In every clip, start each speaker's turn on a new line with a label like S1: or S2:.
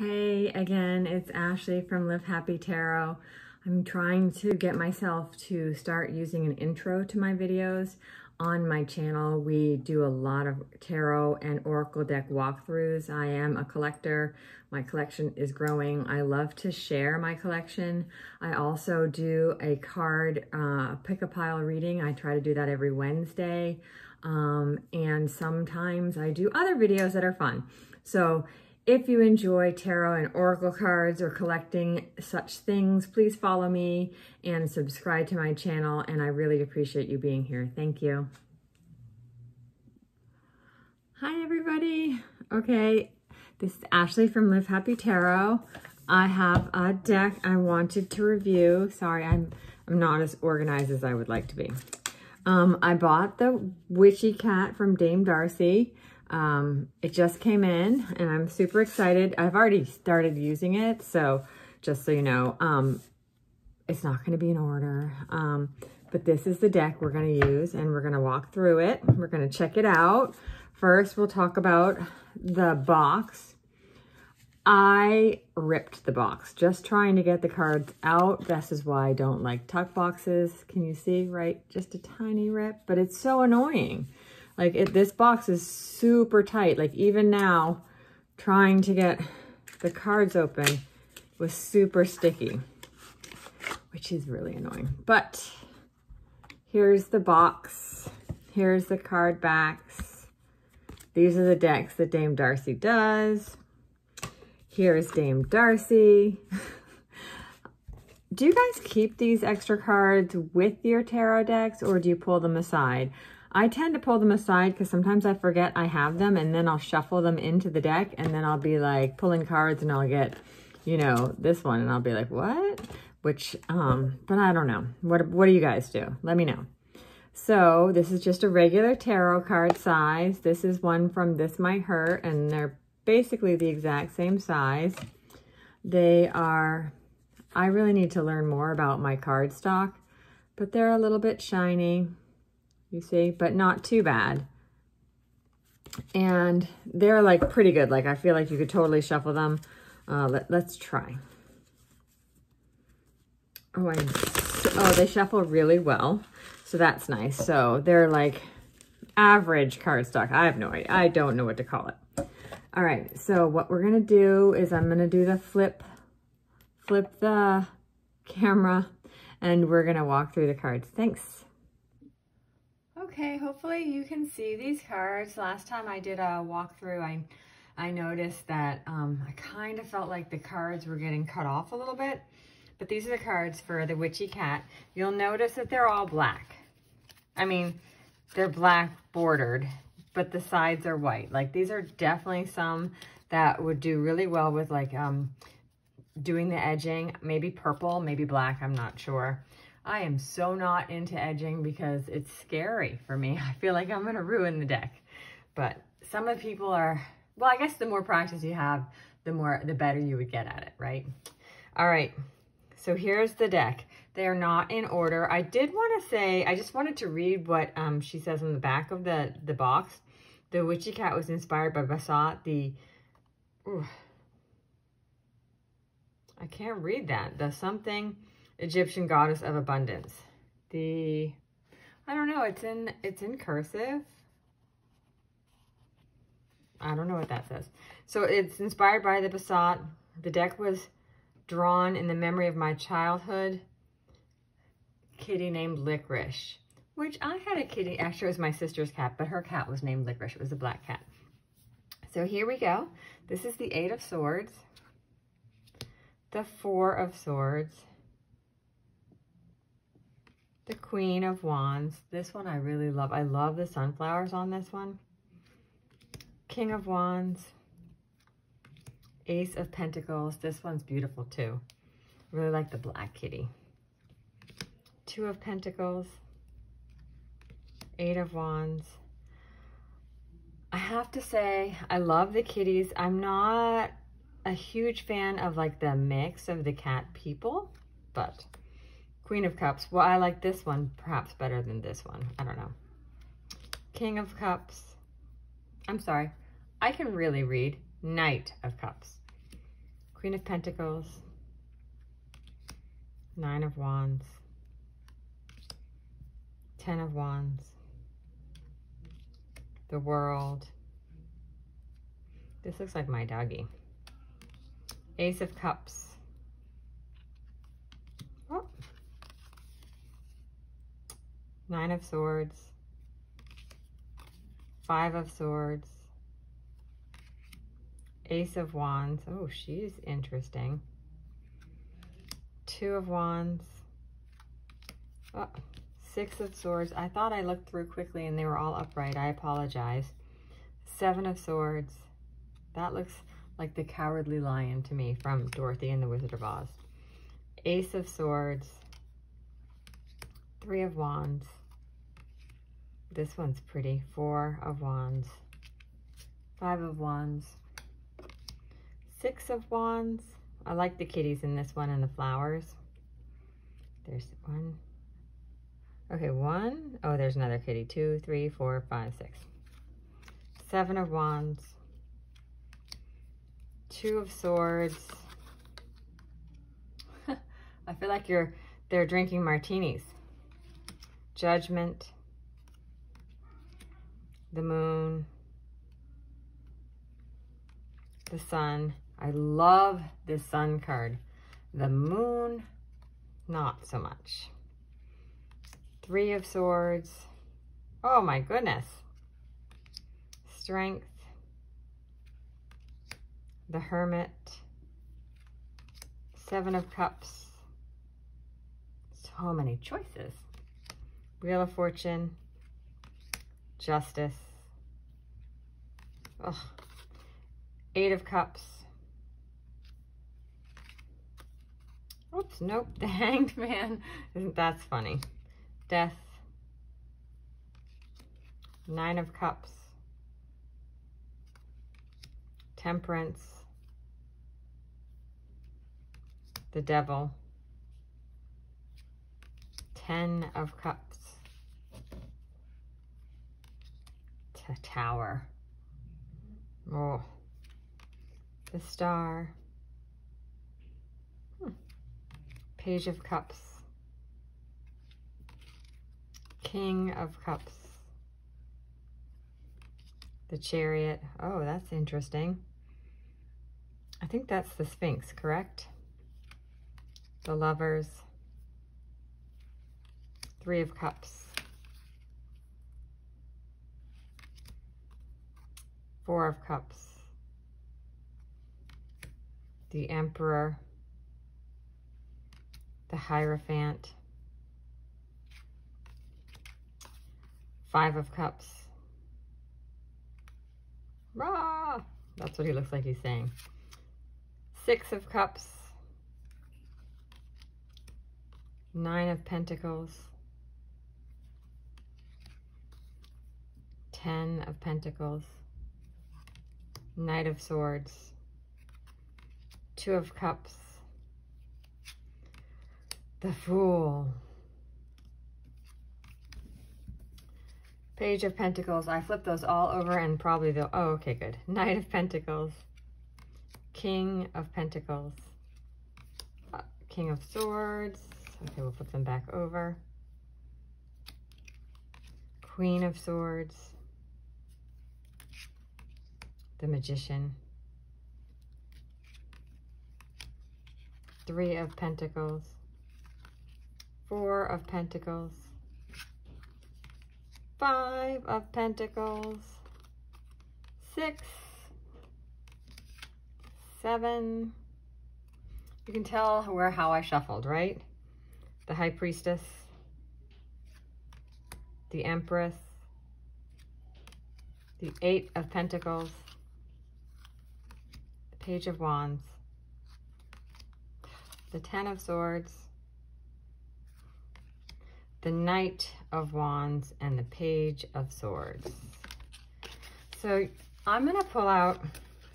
S1: Hey, again, it's Ashley from Live Happy Tarot. I'm trying to get myself to start using an intro to my videos. On my channel, we do a lot of tarot and oracle deck walkthroughs. I am a collector. My collection is growing. I love to share my collection. I also do a card uh, pick-a-pile reading. I try to do that every Wednesday. Um, and sometimes I do other videos that are fun. So if you enjoy tarot and oracle cards or collecting such things, please follow me and subscribe to my channel. And I really appreciate you being here. Thank you. Hi, everybody. Okay, this is Ashley from Live Happy Tarot. I have a deck I wanted to review. Sorry, I'm, I'm not as organized as I would like to be. Um, I bought the Witchy Cat from Dame Darcy. Um, it just came in and I'm super excited. I've already started using it. So just so you know, um, it's not going to be in order. Um, but this is the deck we're going to use and we're going to walk through it. We're going to check it out. First, we'll talk about the box. I ripped the box just trying to get the cards out. This is why I don't like tuck boxes. Can you see, right? Just a tiny rip, but it's so annoying. Like it, this box is super tight. Like even now, trying to get the cards open was super sticky, which is really annoying. But here's the box. Here's the card backs. These are the decks that Dame Darcy does. Here's Dame Darcy. do you guys keep these extra cards with your tarot decks or do you pull them aside? I tend to pull them aside because sometimes I forget I have them and then I'll shuffle them into the deck and then I'll be like pulling cards and I'll get, you know, this one and I'll be like, what? Which, um, but I don't know. What, what do you guys do? Let me know. So this is just a regular tarot card size. This is one from This Might Hurt and they're basically the exact same size. They are, I really need to learn more about my card stock, but they're a little bit shiny you see, but not too bad. And they're like pretty good. Like I feel like you could totally shuffle them. Uh, let, let's try. Oh, I, oh, they shuffle really well. So that's nice. So they're like average cardstock. I have no idea. I don't know what to call it. All right. So what we're going to do is I'm going to do the flip, flip the camera and we're going to walk through the cards. Thanks. Okay, hopefully you can see these cards. Last time I did a walkthrough, I, I noticed that um, I kind of felt like the cards were getting cut off a little bit. But these are the cards for the Witchy Cat. You'll notice that they're all black. I mean, they're black bordered, but the sides are white. Like these are definitely some that would do really well with like um, doing the edging. Maybe purple, maybe black, I'm not sure. I am so not into edging because it's scary for me. I feel like I'm going to ruin the deck. But some of the people are, well, I guess the more practice you have, the more, the better you would get at it, right? All right. So here's the deck. They are not in order. I did want to say, I just wanted to read what um, she says on the back of the, the box. The Witchy Cat was inspired by Bastet, the, ooh, I can't read that. The something Egyptian goddess of abundance. The, I don't know, it's in, it's in cursive. I don't know what that says. So it's inspired by the Bastet. The deck was drawn in the memory of my childhood kitty named Licorice, which I had a kitty, actually it was my sister's cat, but her cat was named Licorice. It was a black cat. So here we go. This is the Eight of Swords, the Four of Swords, the Queen of Wands. This one I really love. I love the sunflowers on this one. King of Wands. Ace of Pentacles. This one's beautiful too. Really like the black kitty. Two of Pentacles. Eight of Wands. I have to say, I love the kitties. I'm not a huge fan of like the mix of the cat people, but Queen of Cups. Well, I like this one perhaps better than this one. I don't know. King of Cups. I'm sorry. I can really read. Knight of Cups. Queen of Pentacles, Nine of Wands, Ten of Wands, the World. This looks like my doggy. Ace of Cups. Oh. Nine of Swords. Five of Swords. Ace of Wands. Oh, she's interesting. Two of Wands. Oh, six of Swords. I thought I looked through quickly and they were all upright. I apologize. Seven of Swords. That looks like the Cowardly Lion to me from Dorothy and the Wizard of Oz. Ace of Swords. Three of Wands. This one's pretty. Four of Wands. Five of Wands. Six of Wands. I like the kitties in this one and the flowers. There's one. Okay, one. Oh, there's another kitty. Two, three, four, five, six. Seven of Wands. Two of Swords. I feel like you're they're drinking martinis. Judgment the moon, the sun. I love this sun card. The moon, not so much. Three of swords. Oh my goodness. Strength. The hermit. Seven of cups. So many choices. Wheel of fortune. Justice. Ugh. Eight of Cups. Oops, nope. The Hanged Man. Isn't that funny? Death. Nine of Cups. Temperance. The Devil. Ten of Cups. Tower. Oh, the star. Hmm. Page of Cups. King of Cups. The Chariot. Oh, that's interesting. I think that's the Sphinx, correct? The Lovers. Three of Cups. Four of Cups. The Emperor. The Hierophant. Five of Cups. Rah! That's what he looks like he's saying. Six of Cups. Nine of Pentacles. Ten of Pentacles. Knight of Swords, Two of Cups, the Fool, Page of Pentacles. I flipped those all over and probably they'll, oh, okay, good. Knight of Pentacles, King of Pentacles, uh, King of Swords. Okay, we'll flip them back over. Queen of Swords, the Magician. Three of Pentacles. Four of Pentacles. Five of Pentacles. Six. Seven. You can tell where how I shuffled, right? The High Priestess. The Empress. The Eight of Pentacles. Page of Wands, the Ten of Swords, the Knight of Wands, and the Page of Swords. So I'm going to pull out,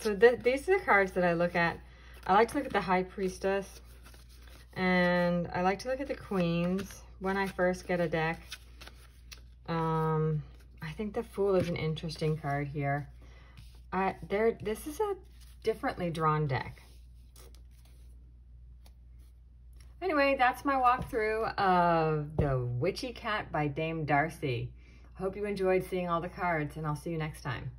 S1: so th these are the cards that I look at. I like to look at the High Priestess, and I like to look at the Queens when I first get a deck. Um, I think the Fool is an interesting card here. I, there, this is a differently drawn deck. Anyway, that's my walkthrough of The Witchy Cat by Dame Darcy. Hope you enjoyed seeing all the cards, and I'll see you next time.